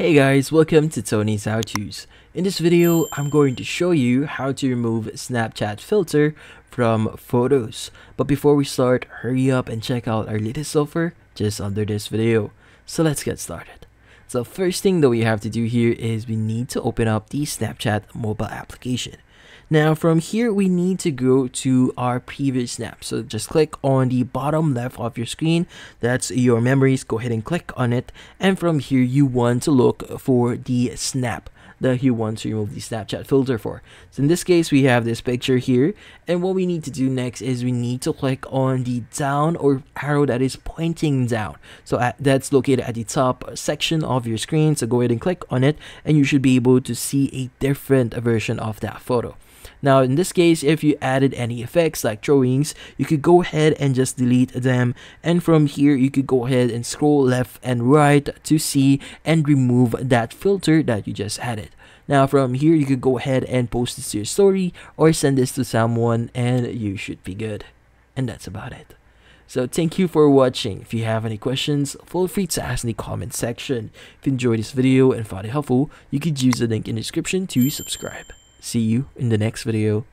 Hey guys, welcome to Tony's How To's. In this video, I'm going to show you how to remove Snapchat filter from photos. But before we start, hurry up and check out our latest offer just under this video. So let's get started. So first thing that we have to do here is we need to open up the Snapchat mobile application. Now from here, we need to go to our previous snap. So just click on the bottom left of your screen. That's your memories. Go ahead and click on it. And from here, you want to look for the snap that you want to remove the Snapchat filter for. So in this case, we have this picture here. And what we need to do next is we need to click on the down or arrow that is pointing down. So at, that's located at the top section of your screen. So go ahead and click on it and you should be able to see a different version of that photo. Now in this case, if you added any effects like drawings, you could go ahead and just delete them. And from here, you could go ahead and scroll left and right to see and remove that filter that you just added. Now from here, you could go ahead and post this to your story or send this to someone and you should be good. And that's about it. So thank you for watching. If you have any questions, feel free to ask in the comment section. If you enjoyed this video and found it helpful, you could use the link in the description to subscribe. See you in the next video.